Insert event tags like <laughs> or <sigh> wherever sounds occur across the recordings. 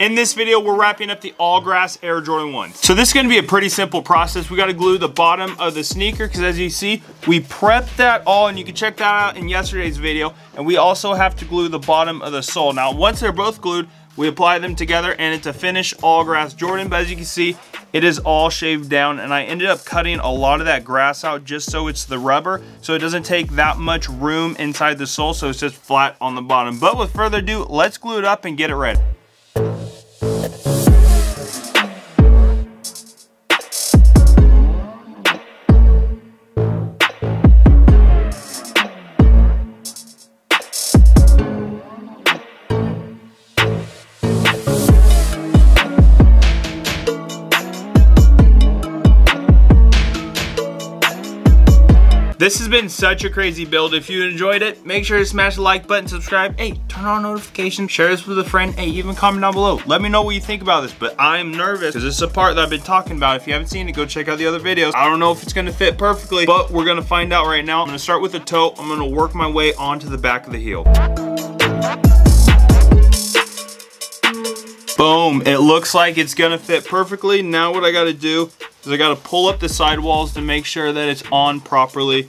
In this video, we're wrapping up the All Grass Air Jordan 1s. So this is gonna be a pretty simple process. We gotta glue the bottom of the sneaker, because as you see, we prepped that all, and you can check that out in yesterday's video. And we also have to glue the bottom of the sole. Now, once they're both glued, we apply them together, and it's a finished All Grass Jordan. But as you can see, it is all shaved down, and I ended up cutting a lot of that grass out just so it's the rubber, so it doesn't take that much room inside the sole, so it's just flat on the bottom. But with further ado, let's glue it up and get it ready. This has been such a crazy build. If you enjoyed it, make sure to smash the like button, subscribe. Hey, turn on notifications, share this with a friend. Hey, even comment down below. Let me know what you think about this, but I'm nervous because this is a part that I've been talking about. If you haven't seen it, go check out the other videos. I don't know if it's gonna fit perfectly, but we're gonna find out right now. I'm gonna start with the toe. I'm gonna work my way onto the back of the heel. Boom, it looks like it's gonna fit perfectly. Now what I gotta do I gotta pull up the sidewalls to make sure that it's on properly.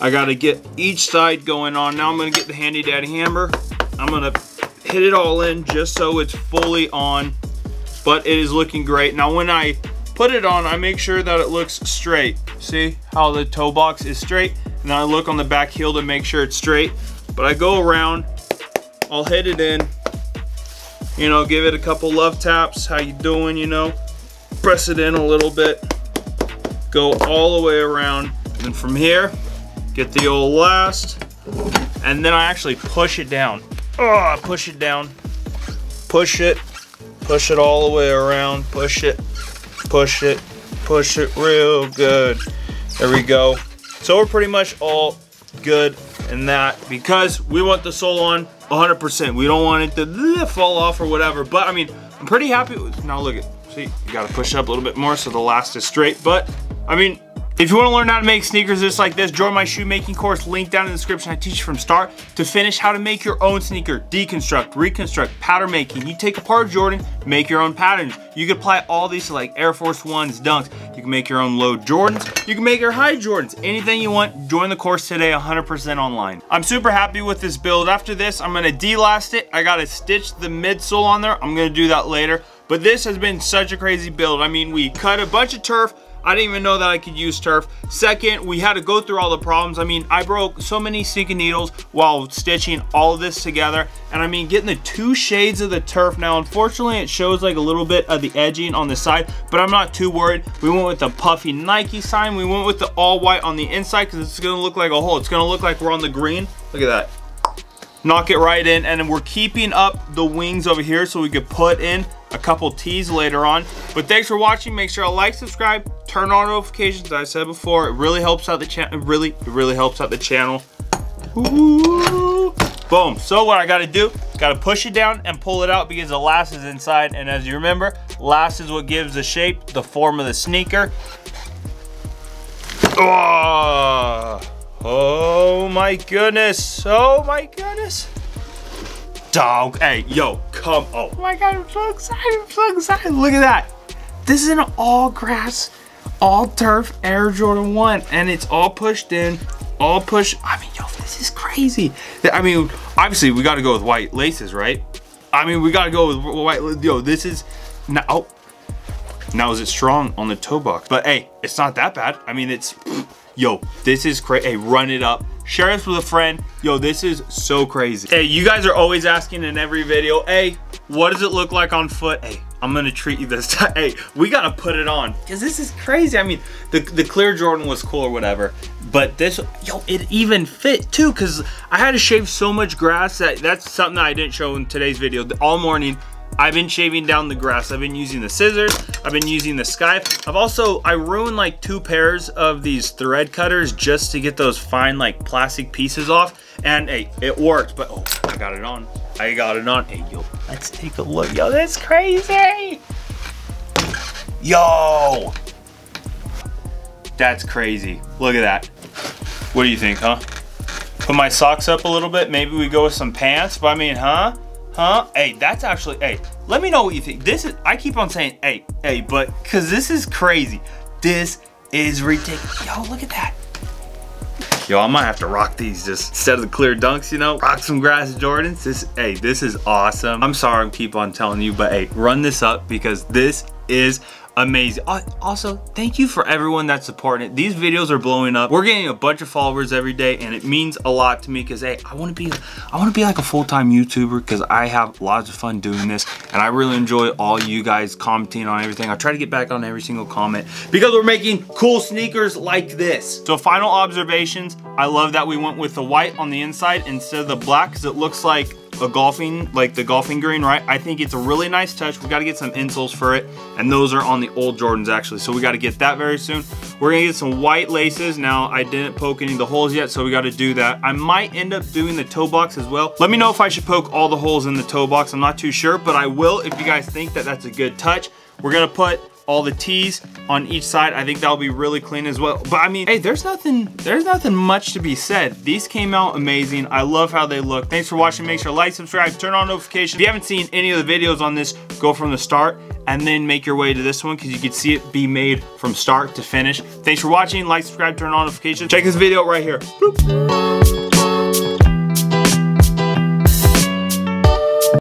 I gotta get each side going on. Now I'm gonna get the handy daddy hammer. I'm gonna hit it all in just so it's fully on, but it is looking great. Now when I put it on, I make sure that it looks straight. See how the toe box is straight? And I look on the back heel to make sure it's straight. But I go around, I'll hit it in, you know, give it a couple love taps. How you doing, you know? Press it in a little bit. Go all the way around. And from here, get the old last. And then I actually push it down. Oh, push it down. Push it. Push it all the way around. Push it. Push it. Push it real good. There we go. So we're pretty much all good in that because we want the sole on 100%. We don't want it to fall off or whatever. But I mean, I'm pretty happy with, now look at, see, you gotta push up a little bit more so the last is straight. But I mean, if you want to learn how to make sneakers just like this, join my shoemaking course, link down in the description. I teach you from start to finish how to make your own sneaker, deconstruct, reconstruct, pattern making. You take apart Jordan, make your own patterns. You can apply all these to like Air Force Ones, Dunks. You can make your own low Jordans. You can make your high Jordans. Anything you want, join the course today 100% online. I'm super happy with this build. After this, I'm gonna delast it. I gotta stitch the midsole on there. I'm gonna do that later. But this has been such a crazy build. I mean, we cut a bunch of turf, I didn't even know that I could use turf. Second, we had to go through all the problems. I mean, I broke so many sneaker needles while stitching all this together. And I mean, getting the two shades of the turf. Now, unfortunately, it shows like a little bit of the edging on the side, but I'm not too worried. We went with the puffy Nike sign. We went with the all white on the inside because it's gonna look like a hole. It's gonna look like we're on the green. Look at that knock it right in and we're keeping up the wings over here so we could put in a couple tees later on. But thanks for watching. Make sure to like subscribe turn on notifications. I said before it really helps out the channel really it really helps out the channel. Ooh. boom. So what I got to do got to push it down and pull it out because the last is inside. And as you remember last is what gives the shape the form of the sneaker. Oh Oh my goodness. Oh my goodness. Dog. Hey, yo, come on. Oh my God, I'm so excited. I'm so excited. Look at that. This is an all grass, all turf Air Jordan 1. And it's all pushed in, all pushed. I mean, yo, this is crazy. I mean, obviously, we got to go with white laces, right? I mean, we got to go with white. Yo, this is now. Oh, now is it strong on the toe box? But hey, it's not that bad. I mean, it's yo, this is crazy. Hey, run it up. Share this with a friend. Yo, this is so crazy. Hey, you guys are always asking in every video, hey, what does it look like on foot? Hey, I'm gonna treat you this <laughs> time. Hey, we gotta put it on because this is crazy. I mean, the, the clear Jordan was cool or whatever, but this, yo, it even fit too because I had to shave so much grass that that's something that I didn't show in today's video. All morning, I've been shaving down the grass. I've been using the scissors. I've been using the Scythe. I've also, I ruined like two pairs of these thread cutters just to get those fine like plastic pieces off. And hey, it worked, but oh, I got it on. I got it on. Hey, yo, let's take a look. Yo, that's crazy. Yo. That's crazy. Look at that. What do you think, huh? Put my socks up a little bit. Maybe we go with some pants. But I mean, huh? Huh? Hey, that's actually, hey, let me know what you think. This is, I keep on saying, hey, hey, but, cause this is crazy. This is ridiculous. Yo, look at that. Yo, I might have to rock these just instead of the clear dunks, you know? Rock some grass Jordans. This, hey, this is awesome. I'm sorry I keep on telling you, but hey, run this up because this is amazing. Also, thank you for everyone that's supporting it. These videos are blowing up. We're getting a bunch of followers every day and it means a lot to me because hey, I want to be I want to be like a full-time YouTuber because I have lots of fun doing this and I really enjoy all you guys commenting on everything. I try to get back on every single comment because we're making cool sneakers like this. So final observations, I love that we went with the white on the inside instead of the black because it looks like a golfing, like the golfing green, right? I think it's a really nice touch. We got to get some insoles for it. And those are on the old Jordans actually. So we got to get that very soon. We're to get some white laces. Now I didn't poke any of the holes yet, so we got to do that. I might end up doing the toe box as well. Let me know if I should poke all the holes in the toe box. I'm not too sure, but I will if you guys think that that's a good touch. We're to put all the T's on each side. I think that'll be really clean as well. But I mean, hey, there's nothing, there's nothing much to be said. These came out amazing. I love how they look. Thanks for watching. Make sure to like, subscribe, turn on notifications. If you haven't seen any of the videos on this, go from the start and then make your way to this one because you can see it be made from start to finish. Thanks for watching. Like, subscribe, turn on notifications. Check this video right here. Boop.